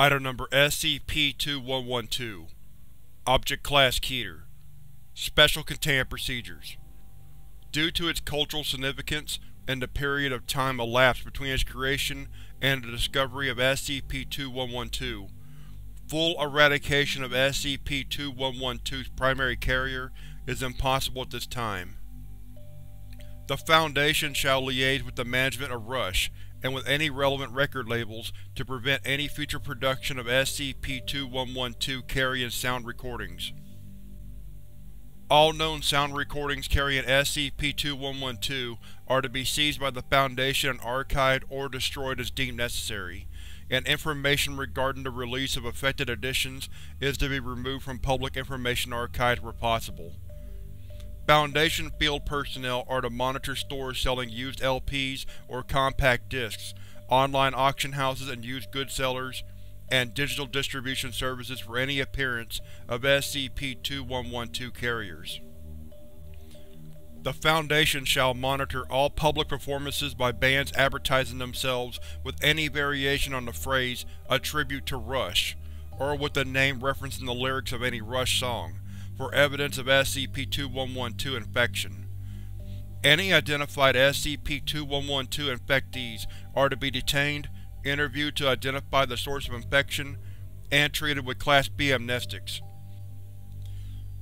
Item Number SCP-2112 Object Class Keter. Special Containment Procedures. Due to its cultural significance and the period of time elapsed between its creation and the discovery of SCP-2112, full eradication of SCP-2112's primary carrier is impossible at this time. The Foundation shall liaise with the management of Rush and with any relevant record labels to prevent any future production of SCP-2112 carrying sound recordings. All known sound recordings carrying SCP-2112 are to be seized by the Foundation and archived or destroyed as deemed necessary, and information regarding the release of affected editions is to be removed from public information archives where possible. Foundation field personnel are to monitor stores selling used LPs or compact discs, online auction houses and used goods sellers, and digital distribution services for any appearance of SCP-2112 carriers. The Foundation shall monitor all public performances by bands advertising themselves with any variation on the phrase, a tribute to Rush, or with the name referencing the lyrics of any Rush song, for evidence of SCP-2112 infection. Any identified SCP-2112 infectees are to be detained, interviewed to identify the source of infection, and treated with Class B amnestics.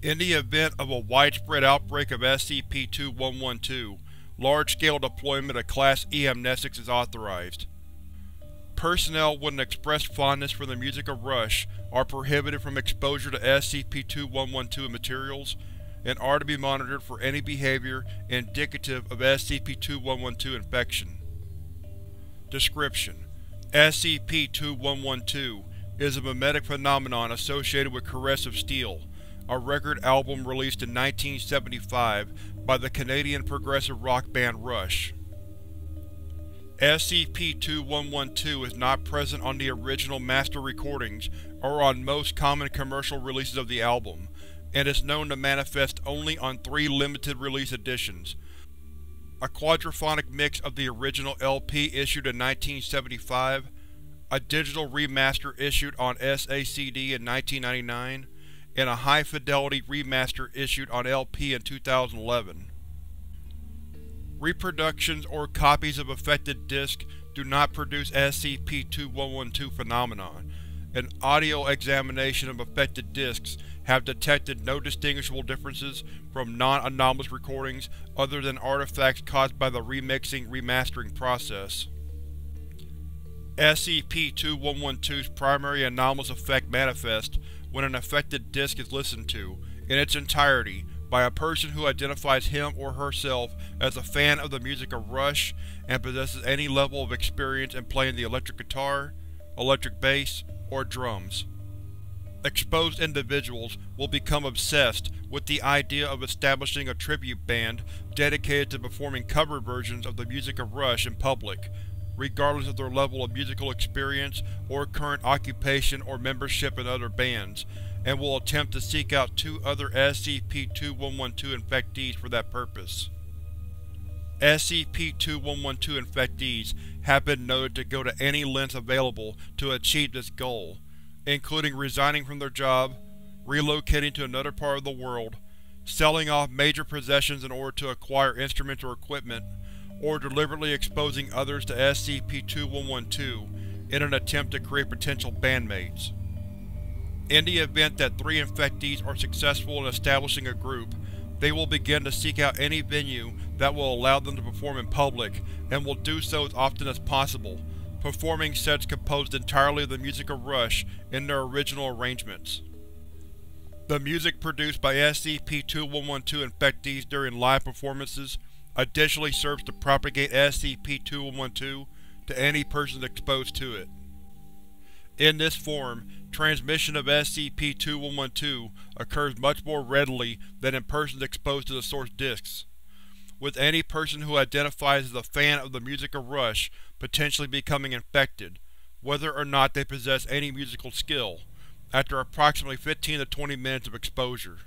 In the event of a widespread outbreak of SCP-2112, large-scale deployment of Class E amnestics is authorized. Personnel with an expressed fondness for the music of Rush are prohibited from exposure to SCP-2112 materials, and are to be monitored for any behavior indicative of SCP-2112 infection. Description: SCP-2112 is a memetic phenomenon associated with Caress Steel, a record album released in 1975 by the Canadian progressive rock band Rush. SCP-2112 is not present on the original master recordings or on most common commercial releases of the album, and is known to manifest only on three limited release editions. A quadraphonic mix of the original LP issued in 1975, a digital remaster issued on SACD in 1999, and a high-fidelity remaster issued on LP in 2011. Reproductions or copies of affected discs do not produce SCP-2112 phenomenon. An audio examination of affected discs have detected no distinguishable differences from non-anomalous recordings other than artifacts caused by the remixing-remastering process. SCP-2112's primary anomalous effect manifests when an affected disc is listened to, in its entirety, by a person who identifies him or herself as a fan of the music of Rush and possesses any level of experience in playing the electric guitar, electric bass, or drums. Exposed individuals will become obsessed with the idea of establishing a tribute band dedicated to performing cover versions of the music of Rush in public, regardless of their level of musical experience or current occupation or membership in other bands, and will attempt to seek out two other SCP-2112 infectees for that purpose. SCP-2112 infectees have been noted to go to any lengths available to achieve this goal, including resigning from their job, relocating to another part of the world, selling off major possessions in order to acquire instruments or equipment, or deliberately exposing others to SCP-2112 in an attempt to create potential bandmates. In the event that three infectees are successful in establishing a group, they will begin to seek out any venue that will allow them to perform in public, and will do so as often as possible, performing sets composed entirely of the music of Rush in their original arrangements. The music produced by SCP-2112 infectees during live performances additionally serves to propagate SCP-2112 to any persons exposed to it. In this form, transmission of SCP-2112 occurs much more readily than in persons exposed to the source disks, with any person who identifies as a fan of the music of Rush potentially becoming infected, whether or not they possess any musical skill, after approximately 15 to 20 minutes of exposure.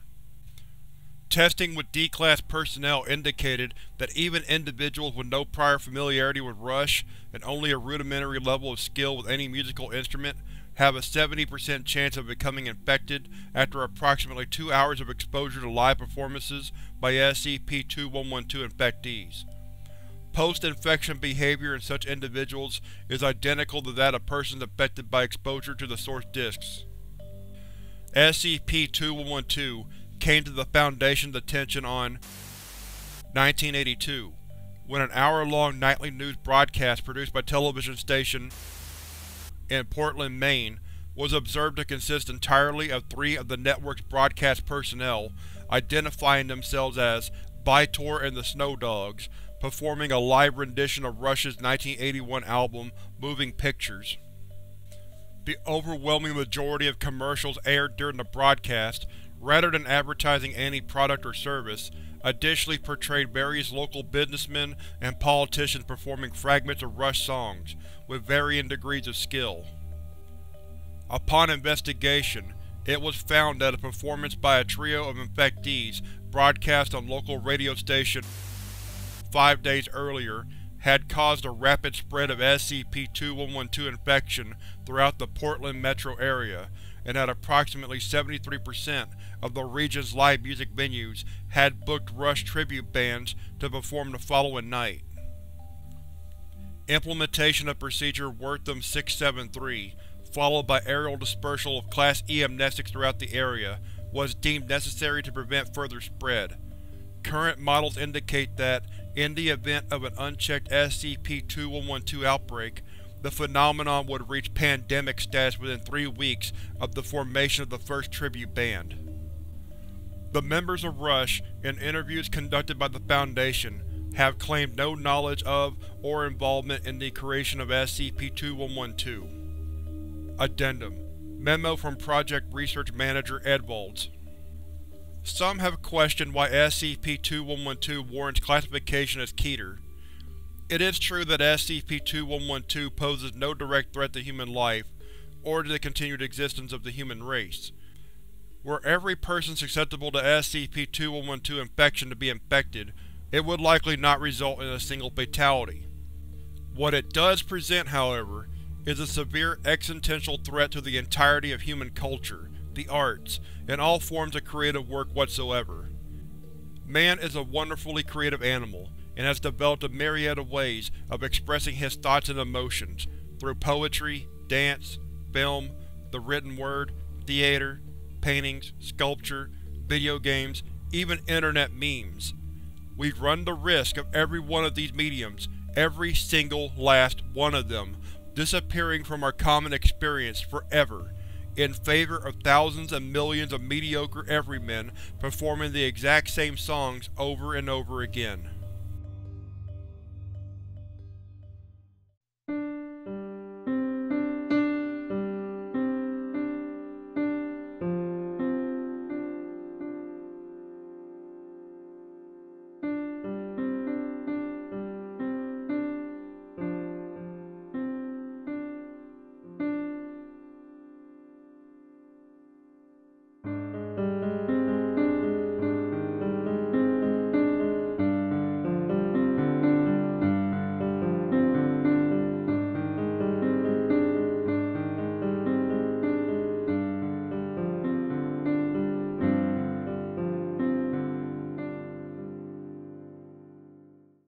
Testing with D-Class personnel indicated that even individuals with no prior familiarity with Rush and only a rudimentary level of skill with any musical instrument have a 70% chance of becoming infected after approximately 2 hours of exposure to live performances by SCP-2112 infectees. Post-infection behavior in such individuals is identical to that of persons affected by exposure to the source disks. SCP-2112 came to the Foundation's attention on 1982, when an hour-long nightly news broadcast produced by television station in Portland, Maine was observed to consist entirely of three of the network's broadcast personnel identifying themselves as Vitor and the Snow Dogs, performing a live rendition of Rush's 1981 album Moving Pictures. The overwhelming majority of commercials aired during the broadcast, rather than advertising any product or service, additionally portrayed various local businessmen and politicians performing fragments of Rush songs, with varying degrees of skill. Upon investigation, it was found that a performance by a trio of infectees broadcast on local radio station five days earlier had caused a rapid spread of SCP-2112 infection throughout the Portland metro area, and that approximately 73% of the region's live music venues had booked Rush tribute bands to perform the following night. Implementation of Procedure Wortham 673, followed by aerial dispersal of Class E amnestics throughout the area, was deemed necessary to prevent further spread. Current models indicate that, in the event of an unchecked SCP-2112 outbreak, the phenomenon would reach pandemic status within three weeks of the formation of the first tribute band. The members of Rush, in interviews conducted by the Foundation, have claimed no knowledge of or involvement in the creation of SCP-2112. Addendum Memo from Project Research Manager Edwalds Some have questioned why SCP-2112 warrants classification as Keter. It is true that SCP-2112 poses no direct threat to human life, or to the continued existence of the human race. Were every person susceptible to SCP-2112 infection to be infected, it would likely not result in a single fatality. What it does present, however, is a severe existential threat to the entirety of human culture, the arts, and all forms of creative work whatsoever. Man is a wonderfully creative animal, and has developed a myriad of ways of expressing his thoughts and emotions, through poetry, dance, film, the written word, theater, paintings, sculpture, video games, even internet memes. We run the risk of every one of these mediums, every single last one of them, disappearing from our common experience forever, in favor of thousands and millions of mediocre everymen performing the exact same songs over and over again.